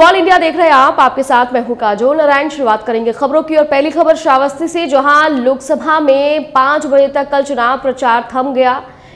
सवाल इंडिया देख रहे हैं आप। आपके साथ मैं हूँ काजोल। नारायण, शुरुआत करेंगे खबरों की और पहली खबर श्रावस्ती से, जहाँ लोकसभा में पाँच बजे तक कल चुनाव प्रचार थम गया।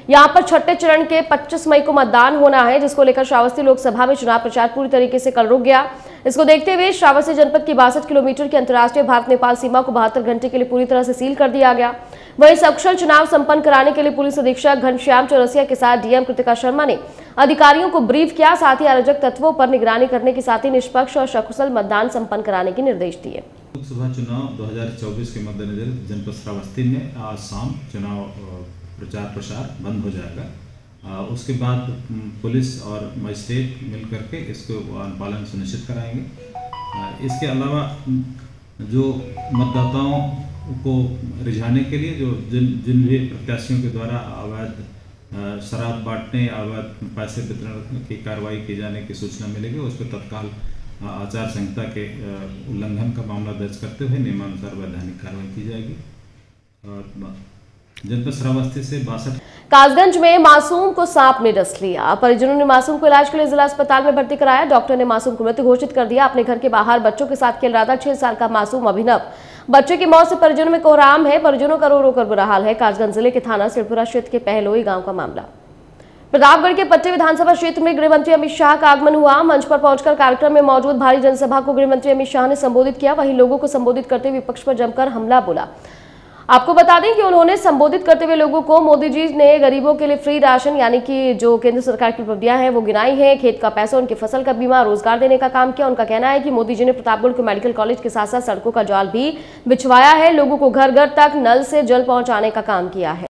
यहाँ पर छठे चरण के 25 मई को मतदान होना है, जिसको लेकर श्रावस्ती लोकसभा में चुनाव प्रचार पूरी तरीके से कल रुक गया। इसको देखते हुए श्रावस्ती जनपद की बासठ किलोमीटर की अंतर्राष्ट्रीय भारत नेपाल सीमा को बहत्तर घंटे के लिए पूरी तरह से सील कर दिया गया। वहीं सकुशल चुनाव संपन्न कराने के लिए पुलिस अधीक्षक घनश्याम चौरसिया के साथ डीएम कृतिका शर्मा ने अधिकारियों को ब्रीफ किया, साथ ही अराजक तत्वों पर निगरानी करने के साथ ही निष्पक्ष और सकुशल मतदान संपन्न कराने के निर्देश दिए। लोकसभा चुनाव 2024 के मद्देनजर जनपद श्रावस्ती में आज शाम चुनाव प्रचार प्रसार बंद हो जाएगा। अ, उसके बाद पुलिस और मजिस्ट्रेट मिल करके इसको अनुपालन सुनिश्चित कराएँगे। अ, इसके अलावा जो मतदाताओं को रिझाने के लिए जो जिन जिन भी प्रत्याशियों के द्वारा अवैध शराब बांटने अवैध पैसे वितरण की कार्रवाई किए जाने की सूचना मिलेगी उस पर तत्काल आचार संहिता के उल्लंघन का मामला दर्ज करते हुए नियमानुसार वैधानिक कार्रवाई की जाएगी। और जनपद से बासठ कासगंज में मासूम को सांप ने डस लिया। परिजनों ने मासूम को इलाज के लिए जिला अस्पताल में भर्ती कराया। डॉक्टर ने मासूम को मृत घोषित कर दिया। अपने घर के बाहर बच्चों के साथ खेल रहा था। छह साल का मासूम अभिनव। बच्चे की मौत से परिजनों में कोहराम है। परिजनों का रो रो कर बुरा हाल है। कासगंज ज़िले के थाना सिरपुरा क्षेत्र के पहलोई गाँव का मामला। प्रतापगढ़ के पट्टी विधानसभा क्षेत्र में गृह मंत्री अमित शाह का आगमन हुआ। मंच पर पहुंचकर कार्यक्रम में मौजूद भारी जनसभा को गृह मंत्री अमित शाह ने संबोधित किया। वहीं लोगों को संबोधित करते विपक्ष पर जमकर हमला बोला। आपको बता दें कि उन्होंने संबोधित करते हुए लोगों को मोदी जी ने गरीबों के लिए फ्री राशन, यानी कि जो केंद्र सरकार की उपलब्धियाँ हैं, वो गिनाई हैं। खेत का पैसा, उनकी फ़सल का बीमा, रोज़गार देने का काम किया। उनका कहना है कि मोदी जी ने प्रतापगढ़ के मेडिकल कॉलेज के साथ साथ सड़कों का जाल भी बिछवाया है। लोगों को घर घर तक नल से जल पहुँचाने का काम किया है।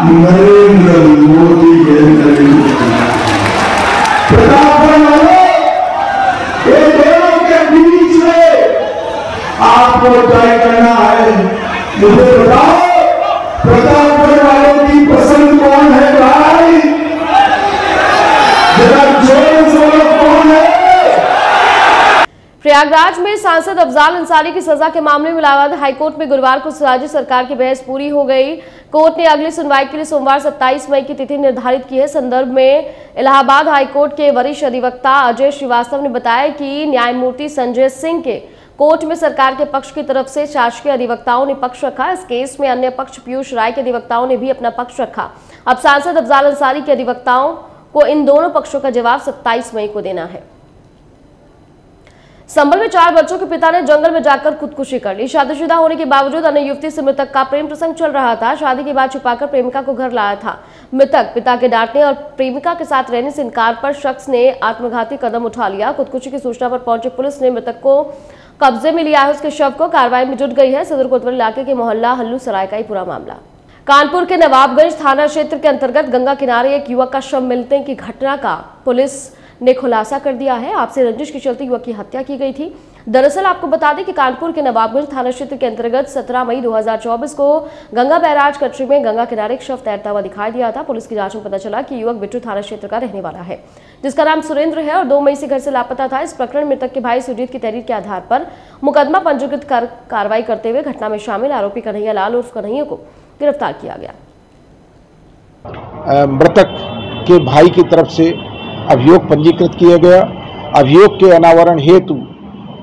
नरेंद्र मोदी आपको तय करना है। मुझे बताओ, प्रतापगढ़ वालों की पसंद कौन है भाई? प्रयागराज में सांसद अफजाल अंसारी की सजा के मामले में इलाहाबाद हाईकोर्ट में गुरुवार को राज्य सरकार की बहस पूरी हो गई। कोर्ट ने अगली सुनवाई के लिए सोमवार 27 मई की तिथि निर्धारित की है। संदर्भ में इलाहाबाद हाईकोर्ट के वरिष्ठ अधिवक्ता अजय श्रीवास्तव ने बताया कि न्यायमूर्ति संजय सिंह के कोर्ट में सरकार के पक्ष की तरफ़ से शासकीय अधिवक्ताओं ने पक्ष रखा। इस केस में अन्य पक्ष पीयूष राय के अधिवक्ताओं ने भी अपना पक्ष रखा। अब सांसद अफजाल अंसारी के अधिवक्ताओं को इन दोनों पक्षों का जवाब 27 मई को देना है। संभल में चार बच्चों के पिता ने जंगल में जाकर खुदकुशी कर ली। शादीशुदा होने के बावजूद अन्य युवती से मृतक का प्रेम प्रसंग चल रहा था। शादी के बाद छुपाकर प्रेमिका को घर लाया था। मृतक पिता के डांटने और प्रेमिका के साथ रहने से इनकार पर शख्स ने आत्मघाती कदम उठा लिया। खुदकुशी की सूचना पर पहुँची पुलिस ने मृतक को कब्जे में लिया है उसके शव को, कार्रवाई में जुट गई है सदर कोतवाली इलाके के मोहल्ला हल्लू सराय का ही पूरा मामला। कानपुर के नवाबगंज थाना क्षेत्र के अंतर्गत गंगा किनारे एक युवक का शव मिलने की घटना का पुलिस ने खुलासा कर दिया है। आपसे रंजिश के चलते युवक की हत्या की गई थी। दरअसल आपको बता दें कि कानपुर के नवाबगंज थाना क्षेत्र के अंतर्गत 17 मई 2024 को गंगा बैराज कटरी में गंगा किनारे एक शव तैरता हुआ दिखाई दिया था। पुलिस की जाँच में पता चला कि युवक बिट्टू थाना क्षेत्र का रहने वाला है, जिसका नाम सुरेंद्र है और दो मई से घर से लापता था। इस प्रकरण मृतक के भाई सुजीत की तहरीर के आधार पर मुकदमा पंजीकृत कर कार्रवाई करते हुए घटना में शामिल। आरोपी कन्हैया लाल उर्फ़ कन्हैया को गिरफ़्तार किया गया। मृतक के भाई की तरफ़ से अभियोग पंजीकृत किया गया। अभियोग के अनावरण हेतु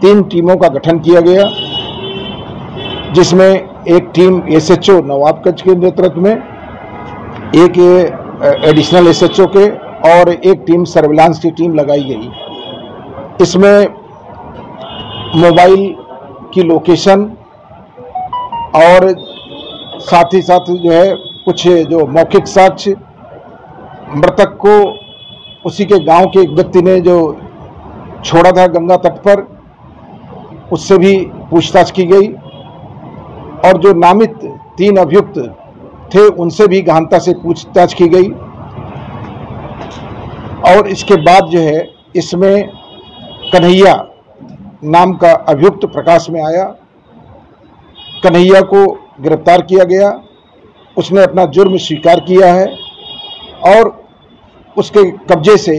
तीन टीमों का गठन किया गया, जिसमें एक टीम एसएचओ नवाबगंज के नेतृत्व में, एक एडिशनल एसएचओ के और एक टीम सर्विलांस की टीम लगाई गई। इसमें मोबाइल की लोकेशन और साथ ही साथ जो है कुछ जो मौखिक साक्ष्य, मृतक को उसी के गाँव के एक व्यक्ति ने जो छोड़ा था गंगा तट पर, उससे भी पूछताछ की गई और जो नामित तीन अभियुक्त थे, उनसे भी गहनता से पूछताछ की गई। और इसके बाद जो है, इसमें कन्हैया नाम का अभियुक्त प्रकाश में आया। कन्हैया को गिरफ़्तार किया गया। उसने अपना जुर्म स्वीकार किया है और उसके कब्जे से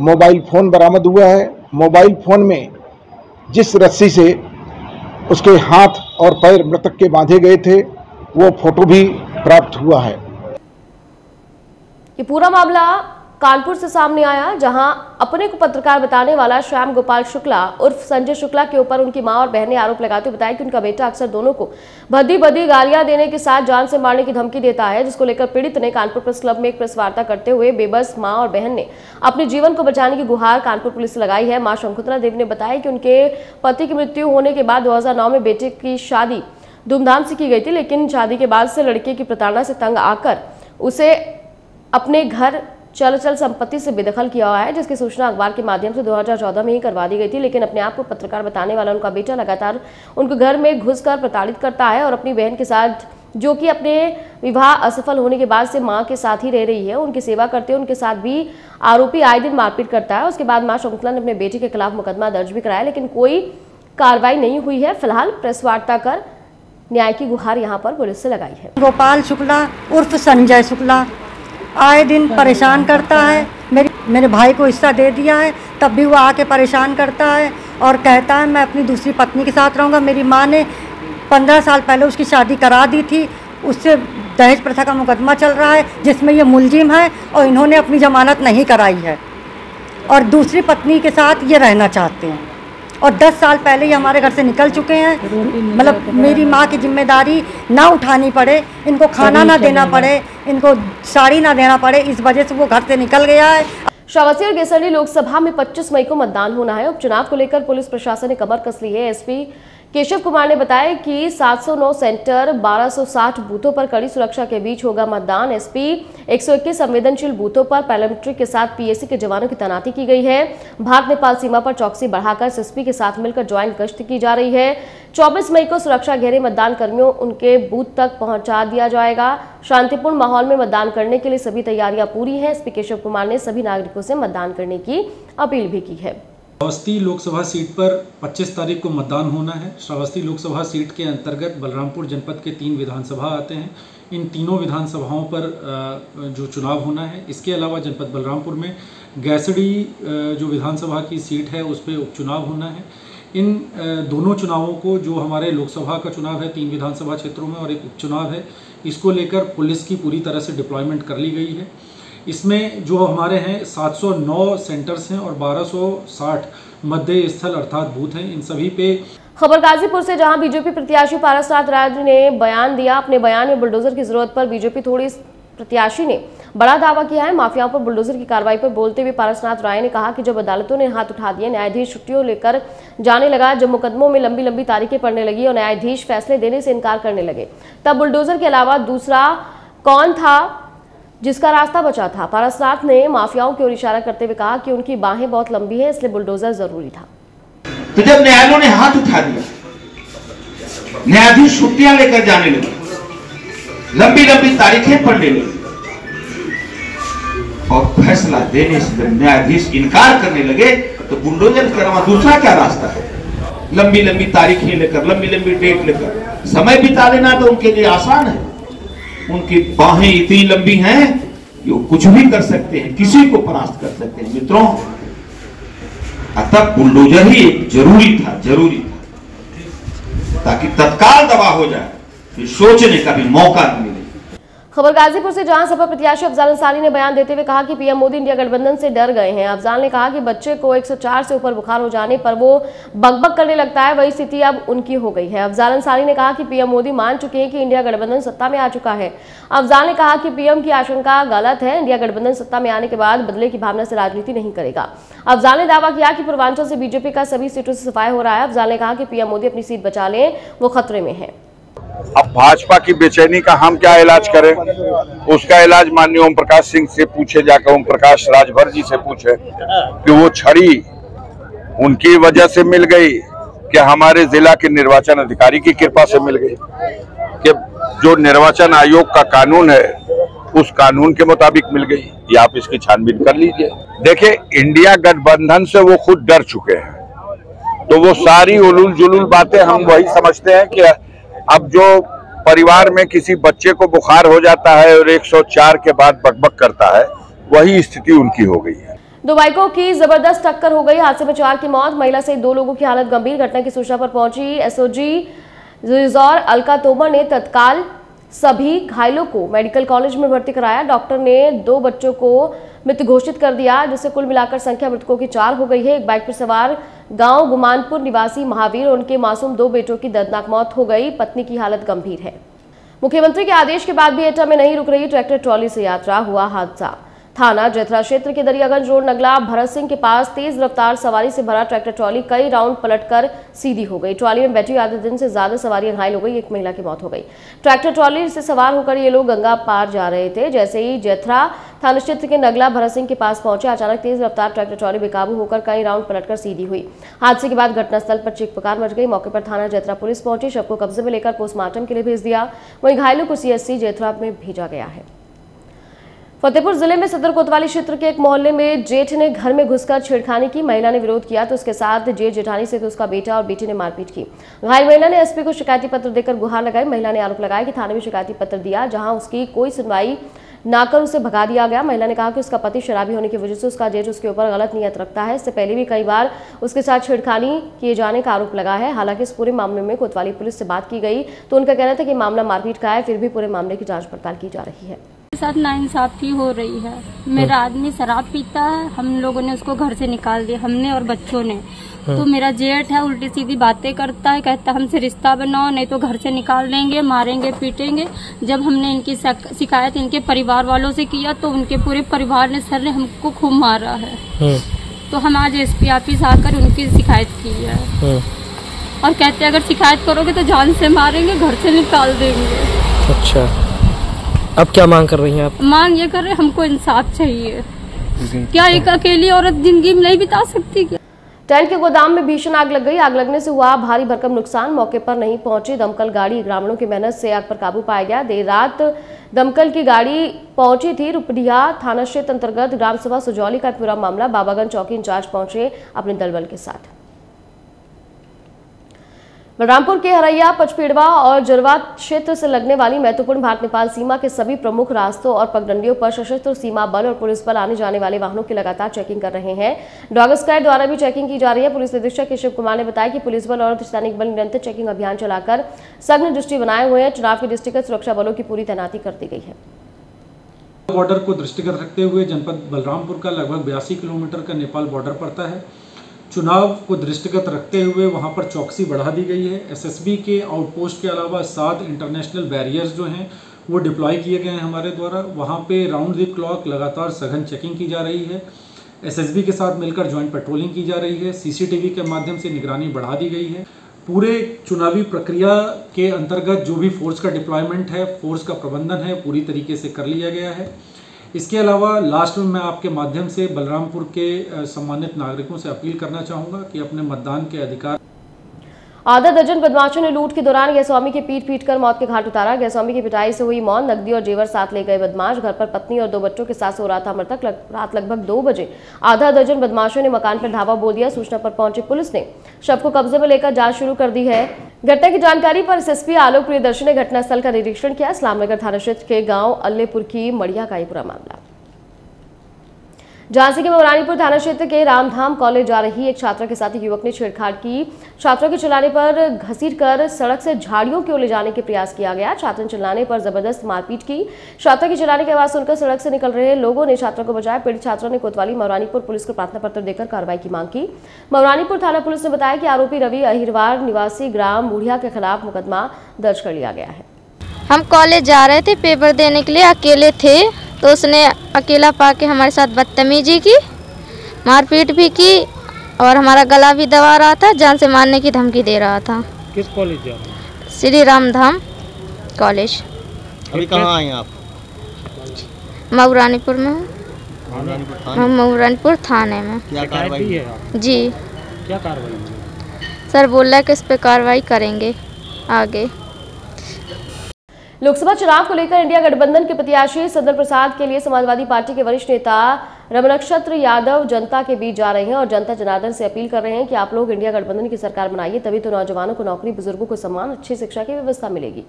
मोबाइल फ़ोन बरामद हुआ है। मोबाइल फ़ोन में जिस रस्सी से उसके हाथ और पैर मृतक के बांधे गए थे, वो फ़ोटो भी प्राप्त हुआ है। ये पूरा मामला कानपुर से सामने आया, जहाँ अपने को पत्रकार बताने वाला श्याम गोपाल शुक्ला उर्फ़ संजय शुक्ला के ऊपर उनकी माँ और बहन ने आरोप लगाते हुए बताया कि उनका बेटा अक्सर दोनों को भद्दी भद्दी गालियाँ देने के साथ जान से मारने की धमकी देता है, जिसको लेकर पीड़ित ने कानपुर प्रेस क्लब में एक प्रेस वार्ता करते हुए बेबस माँ और बहन ने अपने जीवन को बचाने की गुहार कानपुर पुलिस से लगाई है। माँ शंकुतला देवी ने बताया कि उनके पति की मृत्यु होने के बाद दो हज़ार नौ में बेटे की शादी धूमधाम से की गई थी, लेकिन शादी के बाद से लड़के की प्रताड़ना से तंग आकर उसे अपने घर चल चल संपत्ति से बेदखल किया हुआ है, जिसकी सूचना अखबार के माध्यम से 2014 में ही करवा दी गई थी, लेकिन अपने आप को पत्रकार बताने वाला उनका बेटा लगातार उनके घर में घुसकर प्रताड़ित करता है और अपनी बहन के साथ, जो कि अपने विवाह असफल होने के बाद से माँ के साथ ही रह रही है, उनकी सेवा करते हैं उनके साथ भी आरोपी आए दिन मारपीट करता है। उसके बाद माँ शकुंतला ने अपने बेटे के खिलाफ मुकदमा दर्ज भी कराया, लेकिन कोई कार्रवाई नहीं हुई है। फ़िलहाल प्रेस वार्ता कर न्याय की गुहार यहाँ पर पुलिस से लगाई है। गोपाल शुक्ला, उर्फ़ संजय शुक्ला आए दिन परेशान करता है। मेरी, मेरे भाई को हिस्सा दे दिया है, तब भी वो आके परेशान करता है और कहता है, मैं अपनी दूसरी पत्नी के साथ रहूँगा। मेरी माँ ने पंद्रह साल पहले उसकी शादी करा दी थी। उससे दहेज प्रथा का मुकदमा चल रहा है, जिसमें ये मुलजिम है और इन्होंने अपनी जमानत नहीं कराई है। और दूसरी पत्नी के साथ ये रहना चाहते हैं। और 10 साल पहले ही हमारे घर से निकल चुके हैं। मतलब मेरी माँ की ज़िम्मेदारी ना उठानी पड़े, इनको खाना ना देना पड़े, इनको साड़ी ना देना पड़े, इस वजह से वो घर से निकल गया है। श्रावस्ती और केसरली लोकसभा में 25 मई को मतदान होना है। उपचुनाव को लेकर पुलिस प्रशासन ने कमर कस ली है। एसपी केशव कुमार ने बताया कि 709 सेंटर 1260 बूथों पर कड़ी सुरक्षा के बीच होगा मतदान। एसपी 121 संवेदनशील बूथों पर पैरामिलिट्री के साथ पीएससी के जवानों की तैनाती की गई है। भारत नेपाल सीमा पर चौकसी बढ़ाकर एसएसपी के साथ मिलकर ज्वाइंट गश्त की जा रही है। 24 मई को सुरक्षा घेरे मतदान कर्मियों उनके बूथ तक पहुँचा दिया जाएगा। शांतिपूर्ण माहौल में मतदान करने के लिए सभी तैयारियाँ पूरी हैं। एसपी केशव कुमार ने सभी नागरिकों से मतदान करने की अपील भी की है। श्रावस्ती लोकसभा सीट पर 25 तारीख को मतदान होना है। श्रावस्ती लोकसभा सीट के अंतर्गत बलरामपुर जनपद के तीन विधानसभा आते हैं। इन तीनों विधानसभाओं पर जो चुनाव होना है, इसके अलावा जनपद बलरामपुर में गैसडी जो विधानसभा की सीट है, उस पर उपचुनाव होना है। इन दोनों चुनावों को, जो हमारे लोकसभा का चुनाव है, तीन विधानसभा क्षेत्रों में और एक उपचुनाव है, इसको लेकर पुलिस की पूरी तरह से डिप्लॉयमेंट कर ली गई है। इसमें जो हमारे हैं 709 सेंटर्स हैं और 1260 मध्य स्थल अर्थात बूथ हैं। इन सभी पे खबर गाजीपुर से, जहाँ बीजेपी प्रत्याशी पारसनाथ राय ने बयान दिया। अपने बयान में बुलडोजर की ज़रूरत पर बीजेपी थोड़ी प्रत्याशी ने बड़ा दावा किया है। माफियाओं पर बुलडोजर की कार्रवाई पर बोलते हुए पारसनाथ राय ने कहा कि जब अदालतों ने हाथ उठा दिए, न्यायाधीश छुट्टियों लेकर जाने लगा। जब मुकदमों में लंबी लंबी तारीखें पड़ने लगी और न्यायाधीश फैसले देने से इनकार करने लगे, तब बुलडोजर के अलावा दूसरा कौन था? जिसका रास्ता बचा था। पारसनाथ ने माफियाओं की ओर इशारा करते हुए कहा कि उनकी बाहें बहुत लंबी है, इसलिए बुलडोजर ज़रूरी था। तो जब न्यायालयों ने हाथ उठा दिया, न्यायाधीश छुट्टियाँ लेकर जाने लगे लंबी लंबी तारीखें पढ़ने लगी, और फैसला देने से न्यायाधीश इनकार करने लगे तो बुलडोजर करवा दूसरा क्या रास्ता है? लंबी लंबी तारीखें लेकर लंबी लंबी डेट लेकर, समय बिता लेना तो उनके लिए आसान है। उनकी बाहें इतनी लंबी हैं कि वो कुछ भी कर सकते हैं, किसी को परास्त कर सकते हैं। मित्रों, अतः बुलडोजर ही एक ज़रूरी था ज़रूरी था, ताकि तत्काल दबा हो जाए, फिर सोचने का भी मौका मिले। खबर गाजीपुर से जहाँ सपा प्रत्याशी अफजाल अंसारी ने बयान देते हुए कहा कि पीएम मोदी इंडिया गठबंधन से डर गए हैं। अफजाल ने कहा कि बच्चे को 104 से ऊपर बुखार हो जाने पर वो बकबक करने लगता है। वही स्थिति अब उनकी हो गई है। अफजाल अंसारी ने कहा कि पीएम मोदी मान चुके हैं कि इंडिया गठबंधन सत्ता में आ चुका है। अफजाल ने कहा कि पीएम की आशंका गलत है। इंडिया गठबंधन सत्ता में आने के बाद बदले की भावना से राजनीति नहीं करेगा। अफजाल ने दावा किया कि पूर्वांचल से बीजेपी का सभी सीटों से सफ़ाई हो रहा है। अफजाल ने कहा कि पीएम मोदी अपनी सीट बचा लें, वो खतरे में है। अब भाजपा की बेचैनी का हम क्या इलाज करें? उसका इलाज माननीय ओम प्रकाश सिंह से पूछे, जाकर ओम प्रकाश राजभर जी से पूछे कि वो छड़ी उनकी वजह से मिल गई कि हमारे जिला के निर्वाचन अधिकारी की कृपा से मिल गई? कि जो निर्वाचन आयोग का कानून है, उस कानून के मुताबिक मिल गई। ये आप इसकी छानबीन कर लीजिए। देखिए, इंडिया गठबंधन से वो खुद डर चुके हैं। तो वो सारी उलूल जुलूल बातें हम वही समझते हैं कि अब जो परिवार में किसी बच्चे को बुखार हो जाता है और 104 के बाद बकबक करता है, वही स्थिति उनकी हो गई है। दो बाइकों की ज़बरदस्त टक्कर हो गई, हादसे में चार की मौत, महिला सहित दो लोगों की हालत गंभीर घटना की सूचना पर पहुँची एसओजी अलका तोमर ने तत्काल सभी घायलों को मेडिकल कॉलेज में भर्ती कराया। डॉक्टर ने दो बच्चों को मृत घोषित कर दिया, जिससे कुल मिलाकर संख्या मृतकों की चार हो गई है। एक बाइक पर सवार गाँव गुमानपुर निवासी महावीर और उनके मासूम दो बेटों की दर्दनाक मौत हो गई। पत्नी की हालत गंभीर है। मुख्यमंत्री के आदेश के बाद भी एटा में नहीं रुक रही ट्रैक्टर ट्रॉली से यात्रा, हुआ हादसा। थाना जथरा क्षेत्र के दरियागंज रोड नगला भरत सिंह के पास तेज रफ्तार सवारी से भरा ट्रैक्टर ट्रॉली कई राउंड पलटकर सीधी हो गई। ट्रॉली में बैठी आधे दिन से ज़्यादा सवारियाँ घायल हो गई, एक महिला की मौत हो गई। ट्रैक्टर ट्रॉली से सवार होकर ये लोग गंगा पार जा रहे थे। जैसे ही जथरा थाना क्षेत्र के नगला भरत सिंह के पास पहुँचे, अचानक तेज रफ्तार ट्रैक्टर ट्रॉली बेकाबू होकर कई राउंड पलटकर सीधी हुई। हादसे के बाद घटनास्थल पर चीख पुकार मच गई। मौके पर थाना जथरा पुलिस पहुँची, शव को कब्जे में लेकर पोस्टमार्टम के लिए भेज दिया। वहीं घायलों को सीएससी जथरा में भेजा गया है। फतेहपुर ज़िले में सदर कोतवाली क्षेत्र के एक मोहल्ले में जेठ ने घर में घुसकर छेड़खानी की। महिला ने विरोध किया तो उसके साथ जेठ जेठानी से तो उसका बेटा और बेटी ने मारपीट की। घायल महिला ने एसपी को शिकायती पत्र देकर गुहार लगाई। महिला ने आरोप लगाया कि थाने में शिकायती पत्र दिया, जहाँ उसकी कोई सुनवाई ना कर उसे भगा दिया गया। महिला ने कहा कि उसका पति शराबी होने की वजह से उसका जेठ उसके ऊपर गलत नियत रखता है। इससे पहले भी कई बार उसके साथ छेड़खानी किए जाने का आरोप लगा है। हालाँकि इस पूरे मामले में कोतवाली पुलिस से बात की गई तो उनका कहना था कि मामला मारपीट का है, फिर भी पूरे मामले की जाँच पड़ताल की जा रही है। साथ नाइंसाफी हो रही है। मेरा आदमी शराब पीता है हम लोगों ने उसको घर से निकाल दिया हमने और बच्चों ने। तो मेरा जेठ है उल्टी सीधी बातें करता है कहता है हमसे रिश्ता बनाओ नहीं तो घर से निकाल देंगे मारेंगे पीटेंगे। जब हमने इनकी शिकायत इनके परिवार वालों से किया तो उनके पूरे परिवार ने सर ने हमको खूब मारा है। तो हम आज एसपी ऑफ़िस आकर उनकी शिकायत की है। और कहते हैं अगर शिकायत करोगे तो जान से मारेंगे घर से निकाल देंगे। अच्छा। अब क्या मांग कर रही हैं आप? मांग ये कर रहे हैं, हमको इंसाफ चाहिए। क्या एक अकेली औरत ज़िंदगी में नहीं बिता सकती क्या? टेंट के गोदाम में भीषण आग लग गई। आग लगने से हुआ भारी भरकम नुकसान मौके पर नहीं पहुँची दमकल गाड़ी। ग्रामीणों की मेहनत से आग पर काबू पाया गया। देर रात दमकल की गाड़ी पहुँची थी रुपडिया थाना क्षेत्र अंतर्गत ग्राम सभा सुजौली का पूरा मामला। बाबागंज चौकी इंचार्ज पहुँचे अपने दलबल के साथ। बलरामपुर के हरैया, पचपेड़वा और जरवा क्षेत्र से लगने वाली महत्वपूर्ण भारत नेपाल सीमा के सभी प्रमुख रास्तों और पगडंडियों पर सशस्त्र सीमा बल और पुलिस बल आने जाने वाले वाहनों की लगातार चेकिंग कर रहे हैं। डॉग स्क्वाड द्वारा भी चेकिंग की जा रही है। पुलिस निरीक्षक केशव कुमार ने बताया कि पुलिस बल और अर्धसैनिक बल निरंतर चेकिंग अभियान चलाकर सघन दृष्टि बनाए हुए हैं। चुनाव के दृष्टिगत सुरक्षा बलों की पूरी तैनाती कर दी गई है। बॉर्डर को दृष्टिगत रखते हुए जनपद बलरामपुर का लगभग बयासी किलोमीटर का नेपाल बॉर्डर पड़ता है। चुनाव को दृष्टिगत रखते हुए वहाँ पर चौकसी बढ़ा दी गई है। एसएसबी के आउटपोस्ट के अलावा सात इंटरनेशनल बैरियर्स जो हैं, वो डिप्लॉय किए गए हैं हमारे द्वारा। वहाँ पे राउंड द क्लॉक लगातार सघन चेकिंग की जा रही है। एसएसबी के साथ मिलकर ज्वाइंट पेट्रोलिंग की जा रही है। सीसीटीवी के माध्यम से निगरानी बढ़ा दी गई है। पूरे चुनावी प्रक्रिया के अंतर्गत जो भी फोर्स का डिप्लॉयमेंट है, फोर्स का प्रबंधन है, पूरी तरीके से कर लिया गया है। इसके अलावा लास्ट में मैं आपके माध्यम से बलरामपुर के सम्मानित नागरिकों से अपील करना चाहूँगा कि अपने मतदान के अधिकार आधा दर्जन बदमाशों ने लूट के दौरान गैस्वामी के पीट पीट कर मौत के घाट उतारा। गैस्वामी की पिटाई से हुई मौत। नकदी और जेवर साथ ले गए बदमाश। घर पर पत्नी और दो बच्चों के साथ सो रहा था मृतक। लग, रात लगभग दो बजे आधा दर्जन बदमाशों ने मकान पर धावा बोल दिया। सूचना पर पहुँची पुलिस ने। शव को कब्जे में लेकर जाँच शुरू कर दी है। घटना की जानकारी पर एसएसपी आलोक प्रियदर्शी ने घटनास्थल का निरीक्षण किया। इस्लामनगर थाना क्षेत्र के गाँव अल्लेपुर की मड़िया का ये पूरा मामला। झांसी के मौरानीपुर थाना क्षेत्र के रामधाम कॉलेज जा रही एक छात्रा के साथ युवक ने छेड़छाड़ की। छात्रा के चिल्लाने पर घसीट कर सड़क से झाड़ियों की ओर ले जाने के प्रयास किया गया। छात्र ने पर ज़बरदस्त मारपीट की। छात्रा के चिल्लाने की आवाज़ सुनकर सड़क से निकल रहे लोगों ने छात्रा को बचाया। पीड़ित छात्रा ने कोतवाली मौरानीपुर पुलिस को प्रार्थना पत्र देकर कार्रवाई की मांग की। मौरानीपुर थाना पुलिस ने बताया कि आरोपी रवि अहिरवार निवासी ग्राम बूढ़िया के खिलाफ मुकदमा दर्ज कर लिया गया है। हम कॉलेज जा रहे थे, पेपर देने के लिए अकेले थे। तो उसने अकेला पाके हमारे साथ बदतमीजी की मारपीट भी की और हमारा गला भी दबा रहा था जान से मारने की धमकी दे रहा था। किस कॉलेज जा रहे हैं? श्री कॉलेज अभी कहाँ आए आप? मऊरानीपुर में हूँ। हम मऊरानीपुर थाने में। क्या कार्रवाई? है जी। क्या कार्रवाई सर बोल रहा है कि इस पर कार्रवाई करेंगे आगे। लोकसभा चुनाव को लेकर इंडिया गठबंधन के प्रत्याशी सदर प्रसाद के लिए समाजवादी पार्टी के वरिष्ठ नेता रमनक्षत्र यादव जनता के बीच जा रहे हैं और जनता जनार्दन से अपील कर रहे हैं कि आप लोग इंडिया गठबंधन की सरकार बनाइए, तभी तो नौजवानों को, नौकरी बुज़ुर्गों को सम्मान अच्छी शिक्षा की व्यवस्था मिलेगी।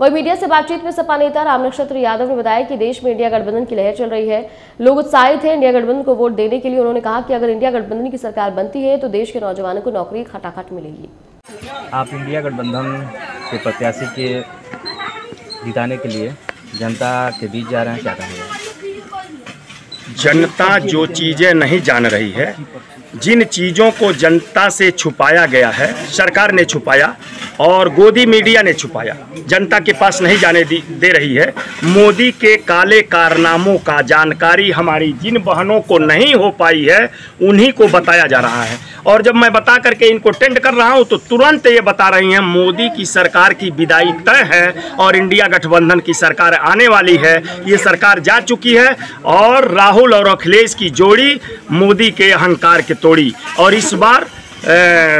वही मीडिया से बातचीत में सपा नेता रामनक्षत्र यादव ने बताया कि देश में इंडिया गठबंधन की लहर चल रही है। लोग उत्साहित हैं इंडिया गठबंधन को वोट देने के लिए। उन्होंने कहा कि अगर इंडिया गठबंधन की सरकार बनती है तो देश के नौजवानों को नौकरी खटाखट मिलेगी। आप इंडिया गठबंधन के प्रत्याशी के जिताने के लिए जनता के बीच जा रहे हैं, क्या कहेंगे? जनता जो चीज़ें नहीं जान रही है, जिन चीज़ों को जनता से छुपाया गया है, सरकार ने छुपाया और गोदी मीडिया ने छुपाया। जनता के पास नहीं जाने दी, रही है। मोदी के काले कारनामों का जानकारी हमारी जिन बहनों को नहीं हो पाई है उन्हीं को बताया जा रहा है। और जब मैं बता करके इनको टेंड कर रहा हूँ तो तुरंत ये बता रही हैं मोदी की सरकार की विदाई तय है और इंडिया गठबंधन की सरकार आने वाली है। ये सरकार जा चुकी है और राहुल और अखिलेश की जोड़ी मोदी के अहंकार के तोड़ी। और इस बार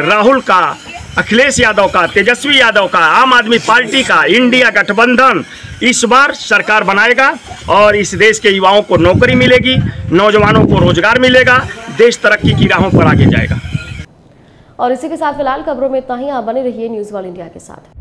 राहुल का अखिलेश यादव का, तेजस्वी यादव का, आम आदमी पार्टी का, इंडिया गठबंधन। इस बार सरकार बनाएगा और इस देश के युवाओं को नौकरी मिलेगी, नौजवानों को रोज़गार मिलेगा, देश तरक्की की राहों पर आगे जाएगा। और इसी के साथ फ़िलहाल खबरों में इतना ही, आप बने रहिए न्यूज़ वाल इंडिया के साथ।